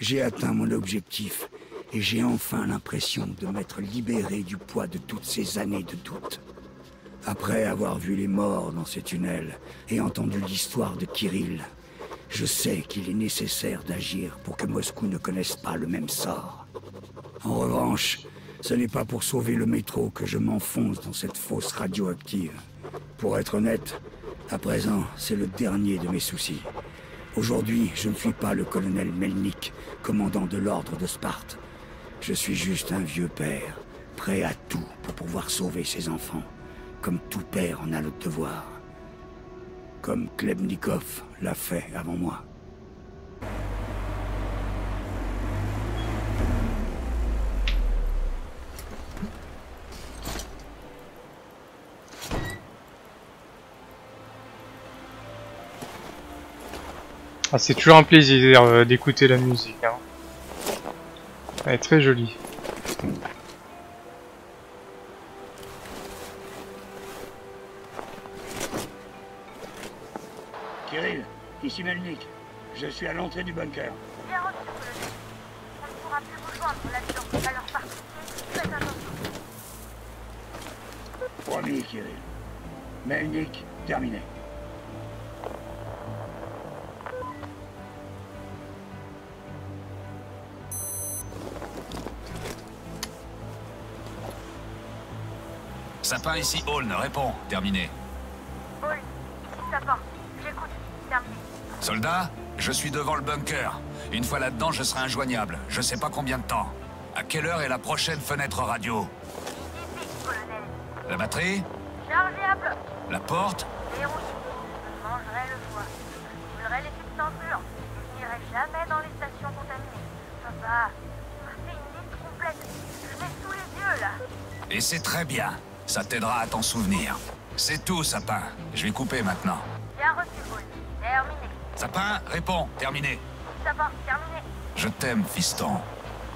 J'ai atteint mon objectif et j'ai enfin l'impression de m'être libéré du poids de toutes ces années de doute. Après avoir vu les morts dans ces tunnels et entendu l'histoire de Kirill, je sais qu'il est nécessaire d'agir pour que Moscou ne connaisse pas le même sort. En revanche, ce n'est pas pour sauver le métro que je m'enfonce dans cette fosse radioactive. Pour être honnête, à présent, c'est le dernier de mes soucis. Aujourd'hui, je ne suis pas le colonel Melnik, commandant de l'ordre de Sparte. Je suis juste un vieux père, prêt à tout pour pouvoir sauver ses enfants, comme tout père en a le devoir. Comme Klebnikov l'a fait avant moi. Ah, c'est toujours un plaisir euh, d'écouter la musique. Hein. Elle est très jolie. Kirill, ici Melnik. Je suis à l'entrée du bunker. Bien reçu, colonel. On ne pourra plus vous joindre l'avion. Alors par pitié, faites attention. Promis, Kirill. Melnik, terminé. Sapin ici, Holn, réponds. Terminé. Paul, ici Sapin. J'écoute. Terminé. Soldat, je suis devant le bunker. Une fois là-dedans, je serai injoignable. Je sais pas combien de temps. À quelle heure est la prochaine fenêtre radio? Ici, colonel. La batterie? Chargeable. La porte? Verrouillé. Je mangerai le foie. Je brûlerai les substances Je n'irai jamais dans les stations contaminées. Papa, fais une liste complète. Je l'ai sous les yeux, là. Et c'est très bien. Ça t'aidera à t'en souvenir. C'est tout, Sapin. Je vais couper maintenant. Bien reçu, Paul. Terminé. Sapin, réponds. Terminé. Sapin, terminé. Je t'aime, fiston.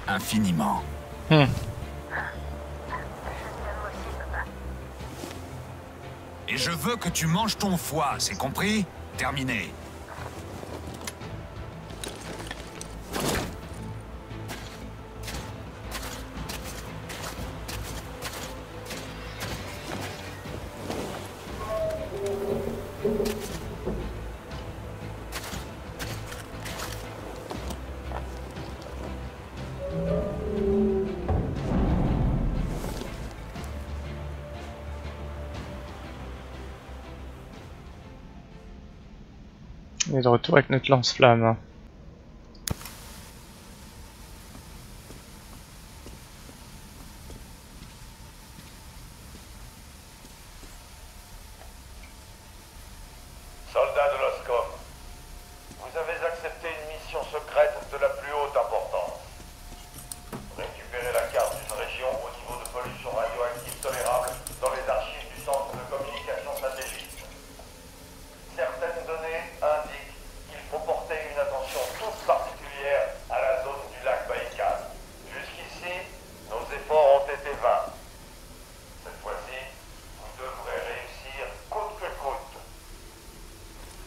Infiniment. Hmm. Je t'aime aussi, papa. Et je veux que tu manges ton foie, c'est compris? Terminé. On est de retour avec notre lance-flamme. Soldats de l'OSCOM, vous avez accepté une mission secrète de la plus haute importance. Récupérer la carte d'une région au niveau de pollution radioactive tolérable dans les archives du centre de communication satellite. Certaines données indiquent qu'il faut porter une attention toute particulière à la zone du lac Baïkal. Jusqu'ici, nos efforts ont été vains. Cette fois-ci, vous devrez réussir coûte que coûte.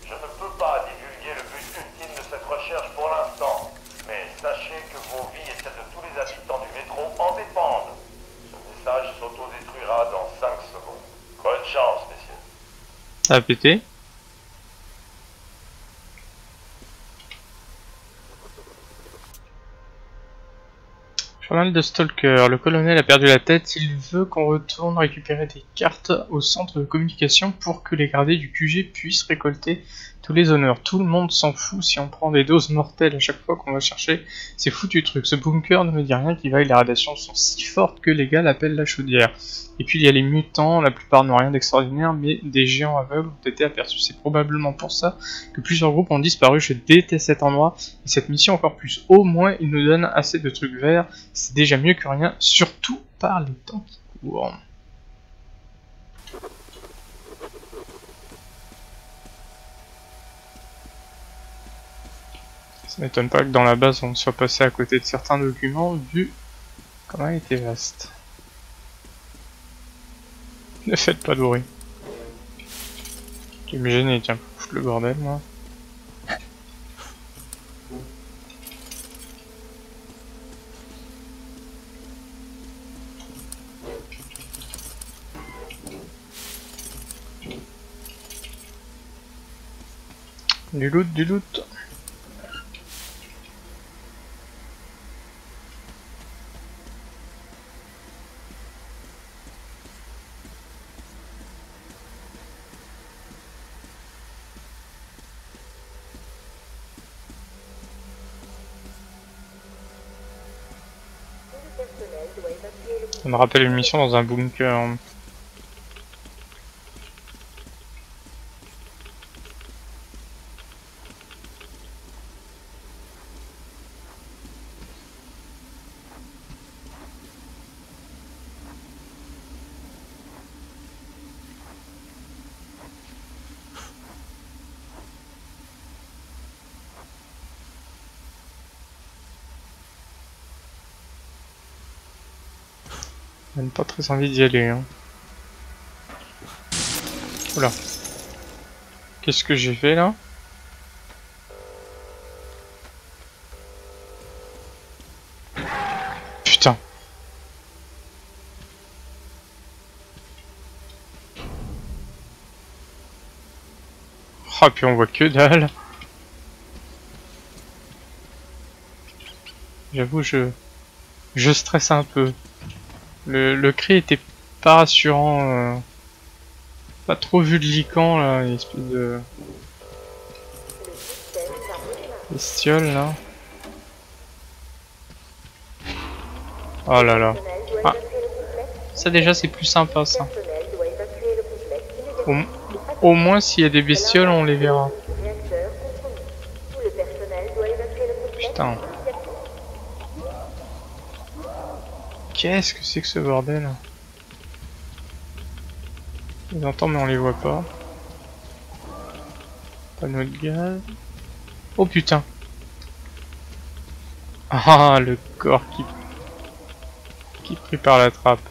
Je ne peux pas divulguer le but ultime de cette recherche pour l'instant, mais sachez que vos vies et celles de tous les habitants du métro en dépendent. Ce message s'autodétruira dans 5 secondes. Bonne chance, messieurs. Ça a pété. Journal de Stalker. Le colonel a perdu la tête. Il veut qu'on retourne récupérer des cartes au centre de communication pour que les gradés du QG puissent récolter tous les honneurs. Tout le monde s'en fout si on prend des doses mortelles à chaque fois qu'on va chercher ces foutus trucs. Ce bunker ne me dit rien qui vaille. Les radiations sont si fortes que les gars l'appellent la chaudière. Et puis il y a les mutants. La plupart n'ont rien d'extraordinaire, mais des géants aveugles ont été aperçus. C'est probablement pour ça que plusieurs groupes ont disparu. Je déteste cet endroit et cette mission encore plus. Au moins, il nous donne assez de trucs verts. C'est déjà mieux que rien, surtout par les temps qui courent. Ça m'étonne pas que dans la base on soit passé à côté de certains documents vu comment il était vaste. Ne faites pas de bruit. Tu me gêner, tiens, le bordel moi. Du loot, du loot. Ça me rappelle une mission dans un bunker. Pas très envie d'y aller. Hein. Qu'est-ce que j'ai fait là? Putain. Ah, puis on voit que dalle. J'avoue, je... Je stresse un peu. Le, cri était pas rassurant. euh, Pas trop vu de lican là, une espèce de bestiole là. Oh là là. Ah. Ça déjà c'est plus sympa ça. Au, au moins s'il y a des bestioles on les verra. Putain. Qu'est-ce que c'est que ce bordel? On les entend mais on les voit pas. Panneau de gaz. Oh putain Ah le corps qui... qui prépare la trappe.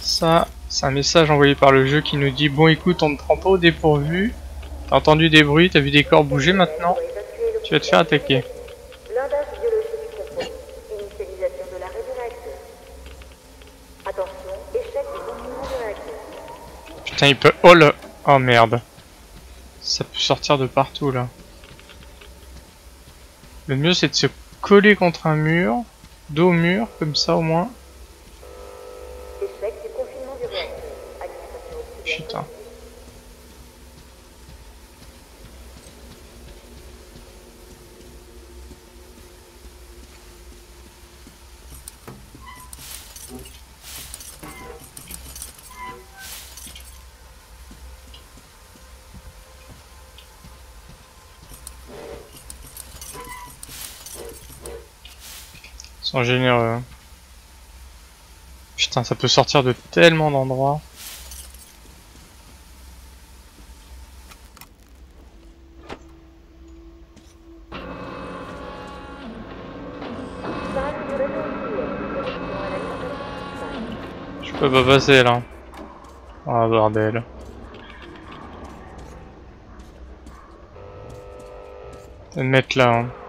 Ça, c'est un message envoyé par le jeu qui nous dit Bon écoute, on ne prend pas au dépourvu. T'as entendu des bruits, t'as vu des corps bouger maintenant Tu vas te faire attaquer. Putain, il peut. Oh le. Oh merde. Ça peut sortir de partout là. Le mieux c'est de se coller contre un mur, dos au mur, comme ça au moins. Putain. Sont généreux. Putain, ça peut sortir de tellement d'endroits. Je peux pas passer là. Ah bordel. Je mettre là. hein.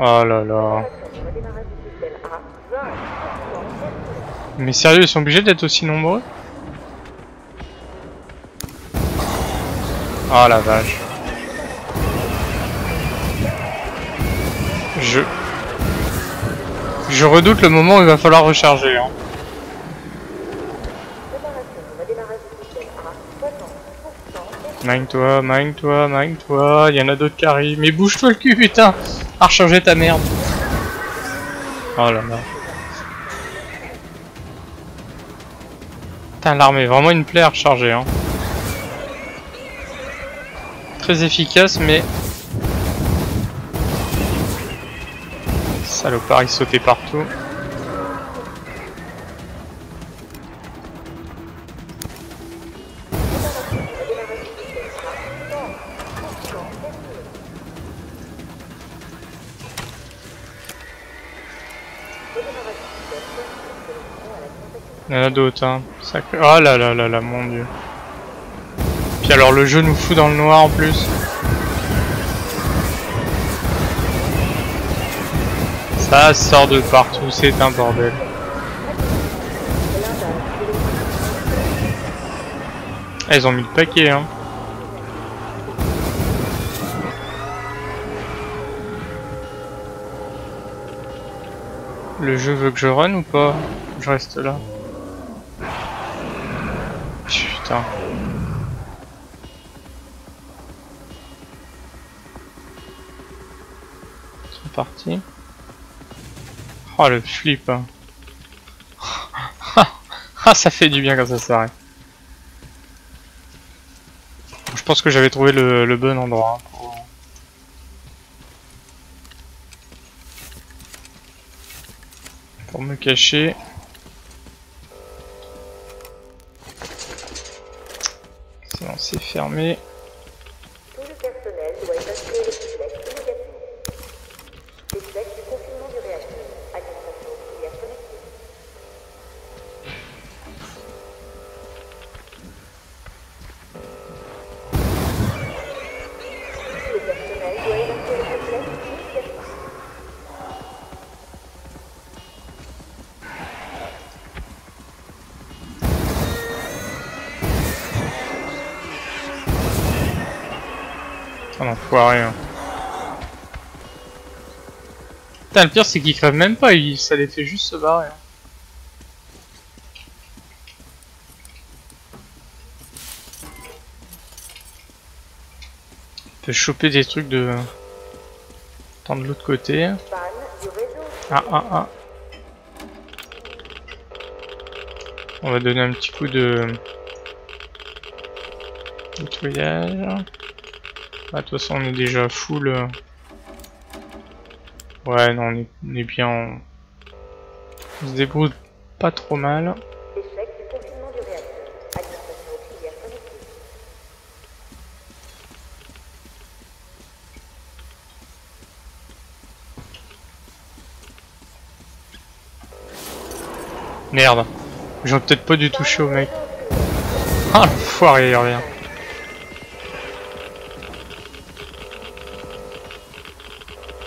Oh là là. Redémarrage du système à 20%. Mais sérieux, ils sont obligés d'être aussi nombreux Oh la vache. Je... Je redoute le moment où il va falloir recharger. Hein. Système à 60%. Mine-toi, mine-toi, mine-toi. Il y en a d'autres qui arrivent. Mais bouge-toi le cul, putain À recharger ta merde. Oh là là. Putain, l'arme est vraiment une plaie à recharger. Hein. Très efficace, mais... Salopard, il sautait partout. D'autres, hein. Oh là là là là, mon dieu. Puis alors le jeu nous fout dans le noir en plus. Ça sort de partout, c'est un bordel. Ah, ils ont mis le paquet, hein. Le jeu veut que je run ou pas? Je reste là. Putain. C'est parti. Oh le flip. ah ça fait du bien quand ça s'arrête. Je pense que j'avais trouvé le, bon endroit. pour me cacher. Fermé. Le pire c'est qu'ils crèvent même pas, ça les fait juste se barrer. hein. On peut choper des trucs de... Tant de l'autre côté. Ah ah ah. On va donner un petit coup de nettoyage. Ah, de toute façon, on est déjà full. Ouais, non, on est, bien. On... se débrouille pas trop mal. Merde. J'aurais peut-être pas dû toucher au mec. Ah, l'enfoiré, il revient.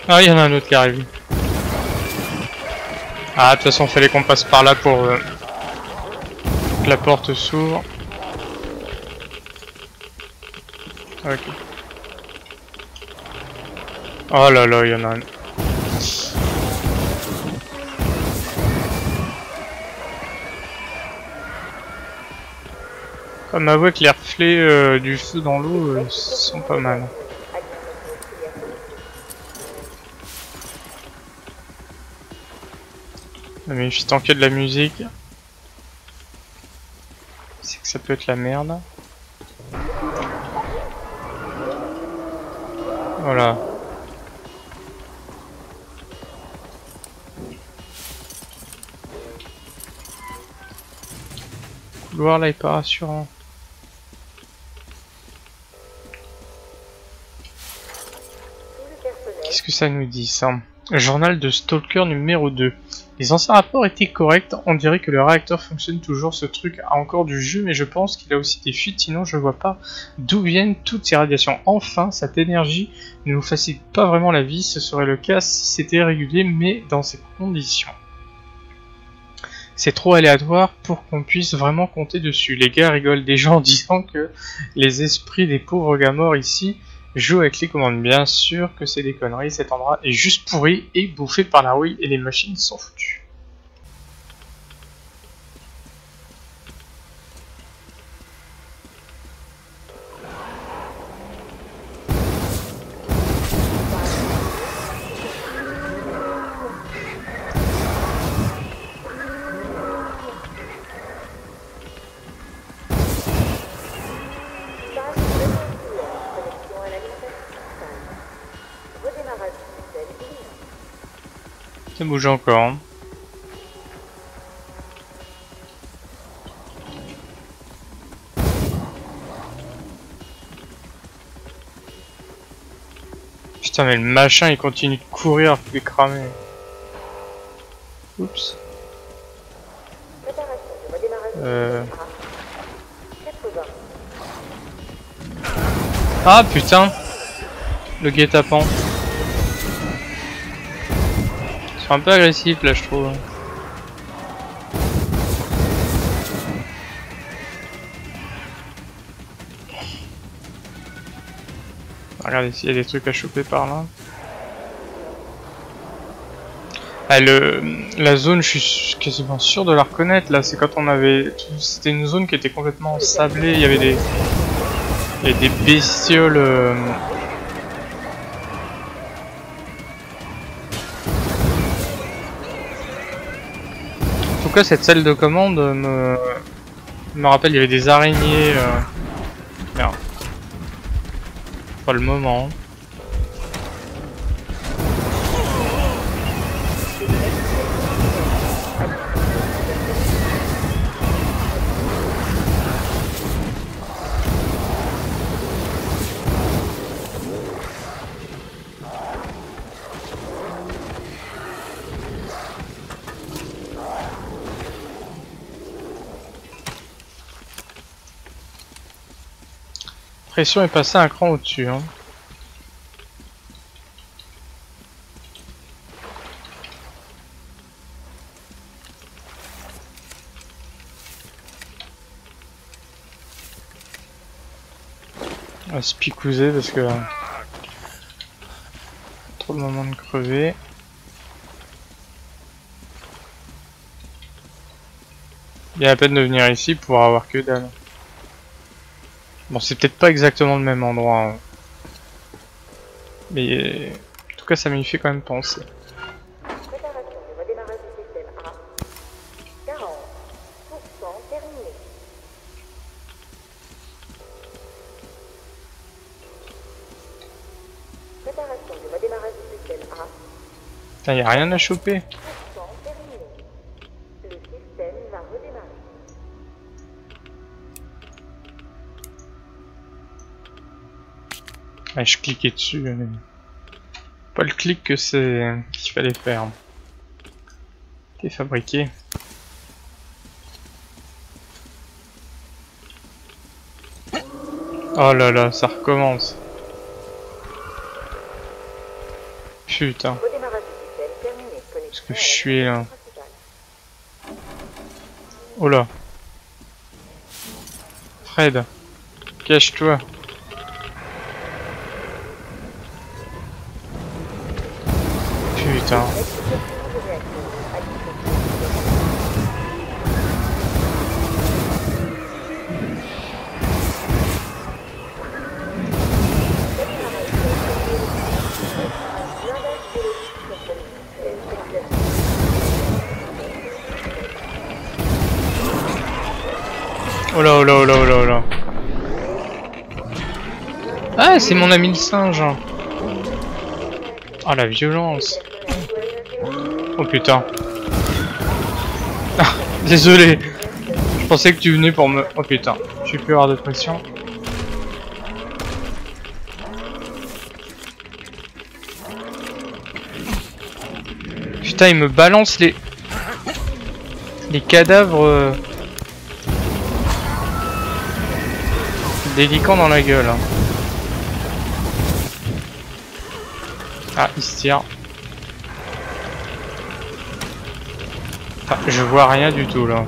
Ah, il y en a un autre qui arrive. Ah, de toute façon, fallait qu'on passe par là pour euh, que la porte s'ouvre. Ok. Oh là là, il y en a un. Comme avouer que les reflets euh, du feu dans l'eau euh, sont pas mal. Mais je a de la musique, c'est que ça peut être la merde. Voilà. Couloir là est pas rassurant. Qu'est-ce que ça nous dit ça? Journal de Stalker numéro 2. Les anciens rapports étaient corrects, on dirait que le réacteur fonctionne toujours, ce truc a encore du jus, mais je pense qu'il a aussi des fuites, sinon je vois pas d'où viennent toutes ces radiations. Enfin, cette énergie ne nous facilite pas vraiment la vie, ce serait le cas si c'était régulier, mais dans ces conditions. C'est trop aléatoire pour qu'on puisse vraiment compter dessus. Les gars rigolent déjà en disant que les esprits des pauvres gars morts ici Joue avec les commandes, bien sûr que c'est des conneries, cet endroit est juste pourri et bouffé par la rouille et les machines sont foutues. Bouge encore. Putain mais le machin il continue de courir de cramer. Oups. Euh. système A. 80. Ah putain Le guet-apens. Un peu agressif là, je trouve. Regardez s'il y a des trucs à choper par là. Ah, le, la zone, je suis quasiment sûr de la reconnaître. Là, c'est quand on avait. C'était une zone qui était complètement sablée. Il y avait des. Des bestioles. euh, Cas, cette salle de commande me, me rappelle, il y avait des araignées. Euh... Merde. Pas le moment. Pression est passée un cran au-dessus. Hein. On va se picouser parce que... Trop de moments de crever. Il y a la peine de venir ici pour avoir que dalle. Bon, c'est peut-être pas exactement le même endroit. hein. Mais en tout cas, ça m'y fait quand même penser. Préparation du redémarrage du système A. 40% terminé. Préparation du redémarrage du système A. Putain, y a rien à choper. 100% terminé. Le système va redémarrer. Ah, je cliquais dessus. mais Pas le clic que c'est qu'il fallait faire. T'es fabriqué. Oh là là, ça recommence. Putain. Connexion que je suis là. principale. oh là. Fred, cache-toi. C'est mon ami le singe. Oh la violence. Oh putain. Ah, désolé. Je pensais que tu venais pour me... Oh putain. Je suis plus hors de pression. Putain, il me balance les... Les cadavres... euh, Délicants dans la gueule. hein. Ah, il se tire. Ah, je vois rien du tout là.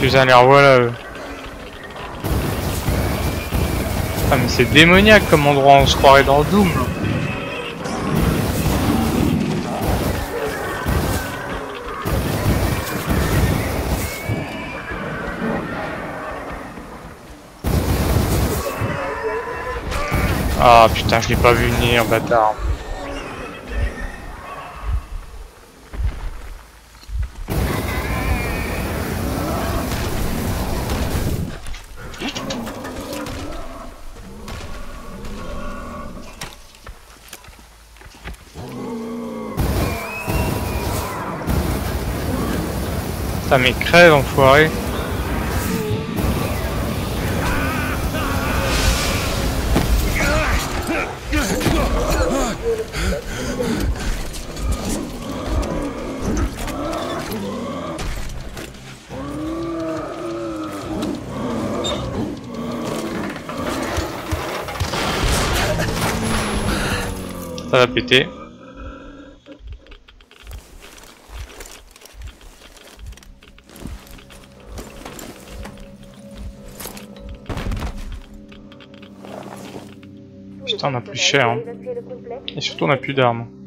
Putain, les revois là. eux. Ah mais c'est démoniaque comme endroit, on se croirait dans Doom. Ah putain, je l'ai pas vu venir, bâtard. Putain mais crève enfoiré Ça va péter. Putain, on a plus cher. Hein. Et surtout, on a plus d'armes.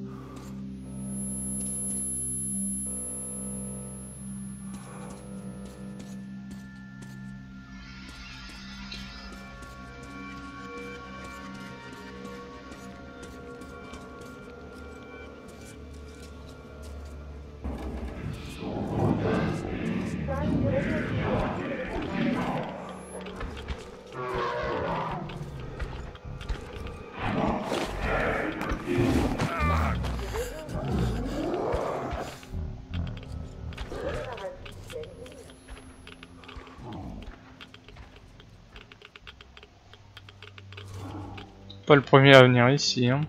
Premier à venir ici. Hein.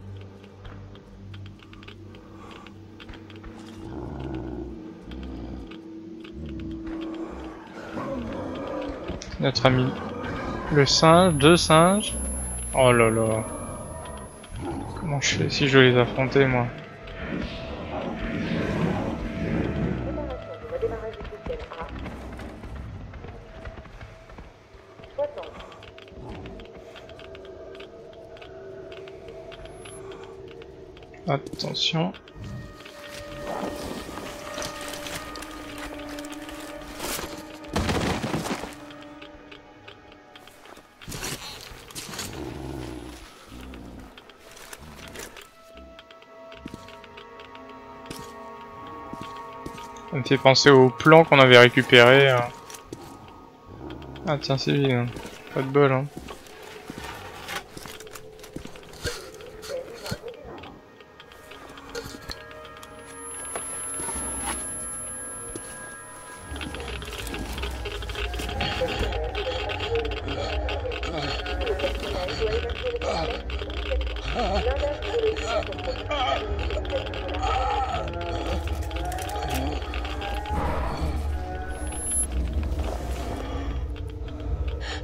Notre ami le singe, deux singes. Oh là là. Comment je fais si je veux les affronter moi? Attention. Me fait penser au plan qu'on avait récupéré. hein. Ah tiens c'est vide, hein. pas de bol hein.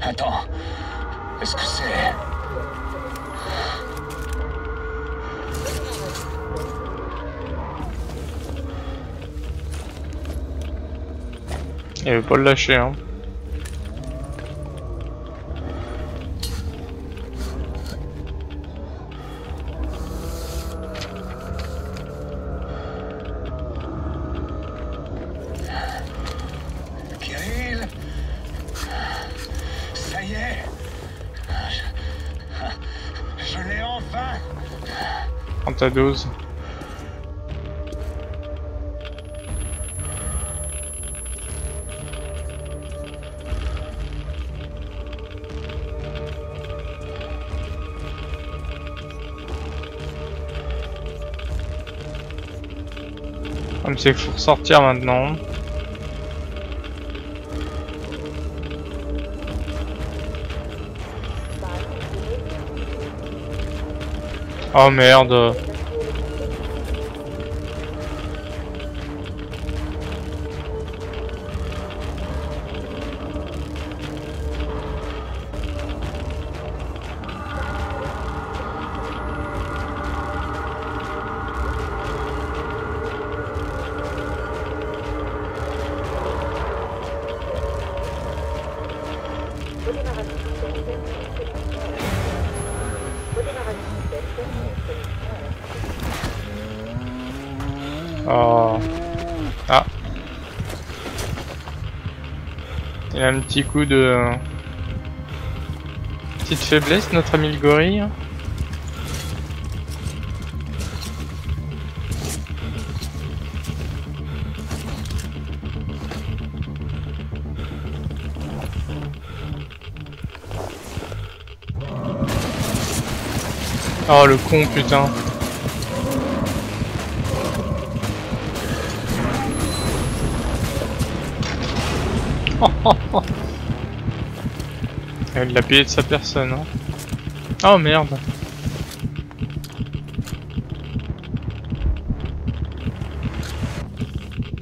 Attends. Est-ce que c'est... Il veut pas le lâcher hein. Ta dose. Comme c'est qu'il faut ressortir maintenant. Oh merde. Un petit coup de... Petite faiblesse, notre ami le gorille. Oh le con putain. Elle l'a payé de sa personne. Hein. Oh merde.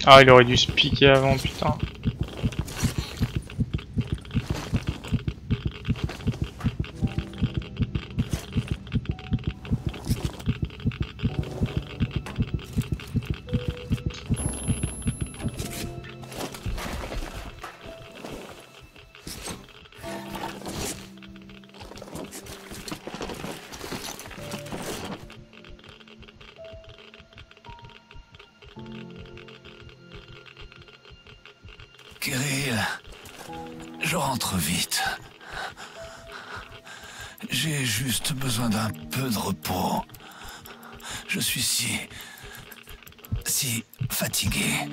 Ah, il aurait dû se piquer avant, putain. Vite. J'ai juste besoin d'un peu de repos. Je suis si... si fatigué.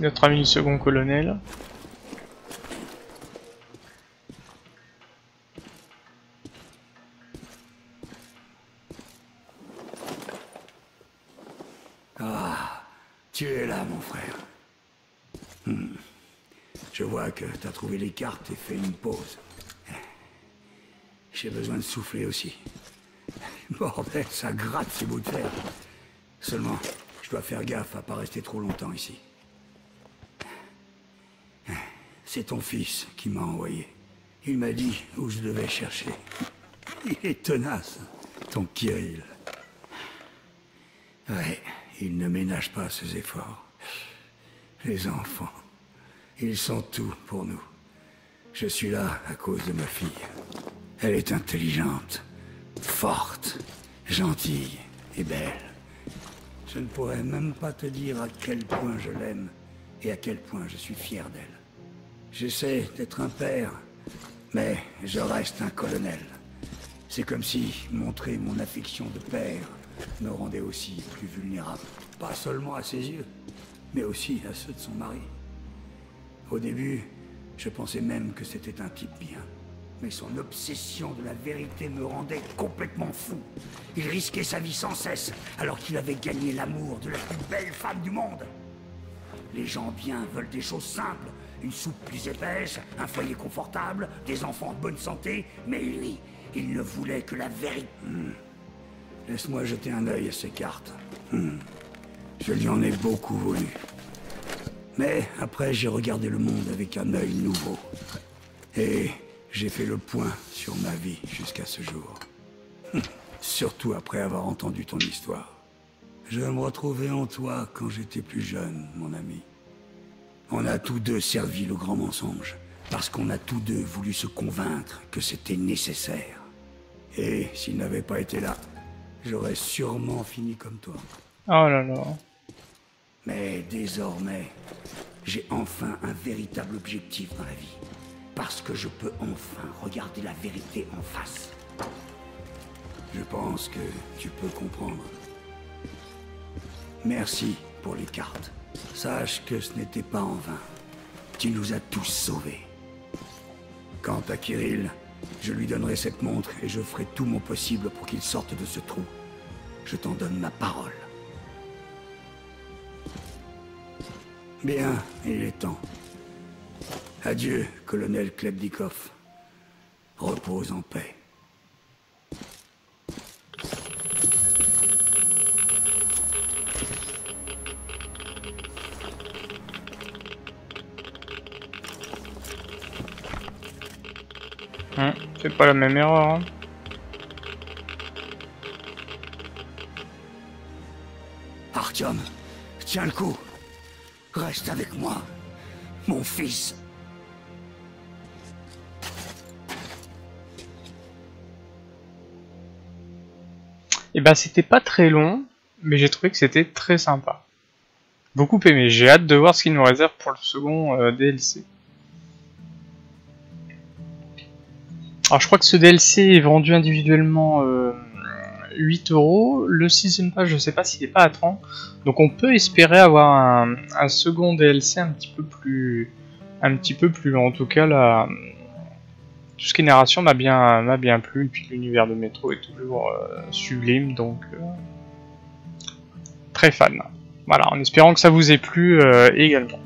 Notre ami second colonel. Ah, tu es là, mon frère. Hmm. Je vois que t'as trouvé les cartes et fait une pause. J'ai besoin de souffler aussi. Bordel, ça gratte ces bouts de fer. Seulement, je dois faire gaffe à pas rester trop longtemps ici. C'est ton fils qui m'a envoyé. Il m'a dit où je devais chercher. Il est tenace, ton Kirill. Ouais, il ne ménage pas ses efforts. Les enfants, ils sont tout pour nous. Je suis là à cause de ma fille. Elle est intelligente, forte, gentille et belle. Je ne pourrais même pas te dire à quel point je l'aime et à quel point je suis fier d'elle. J'essaie d'être un père, mais je reste un colonel. C'est comme si montrer mon affection de père me rendait aussi plus vulnérable. Pas seulement à ses yeux, mais aussi à ceux de son mari. Au début, je pensais même que c'était un type bien. Mais son obsession de la vérité me rendait complètement fou. Il risquait sa vie sans cesse, alors qu'il avait gagné l'amour de la plus belle femme du monde. Les gens bien veulent des choses simples. Une soupe plus épaisse, un foyer confortable, des enfants en bonne santé, mais lui, il ne voulait que la vérité. Hmm. Laisse-moi jeter un œil à ces cartes. Hmm. Je lui en ai beaucoup voulu. Mais après, j'ai regardé le monde avec un œil nouveau. Et j'ai fait le point sur ma vie jusqu'à ce jour. Hmm. Surtout après avoir entendu ton histoire. Je me retrouvais en toi quand j'étais plus jeune, mon ami. On a tous deux servi le grand mensonge, parce qu'on a tous deux voulu se convaincre que c'était nécessaire. Et s'il n'avait pas été là, j'aurais sûrement fini comme toi. Oh là là. Mais désormais, j'ai enfin un véritable objectif dans la vie. Parce que je peux enfin regarder la vérité en face. Je pense que tu peux comprendre. Merci pour les cartes. Sache que ce n'était pas en vain. Tu nous as tous sauvés. Quant à Kirill, je lui donnerai cette montre et je ferai tout mon possible pour qu'il sorte de ce trou. Je t'en donne ma parole. Bien, il est temps. Adieu, colonel Klebnikov. Repose en paix. C'est pas la même erreur. Hein. Artyom, tiens le coup. Reste avec moi, mon fils. Et ben c'était pas très long, mais j'ai trouvé que c'était très sympa. Beaucoup aimé. J'ai hâte de voir ce qu'il nous réserve pour le second euh, DLC. Alors je crois que ce DLC est vendu individuellement euh, 8 euros. Le Season Pass, je sais pas s'il est pas à 30. Donc on peut espérer avoir un, second DLC un petit peu plus un petit peu plus. En tout cas la tout ce qui est narration m'a bien, m'a bien plu, et puis l'univers de Metro est toujours euh, sublime, donc euh, très fan. Voilà, en espérant que ça vous ait plu euh, également.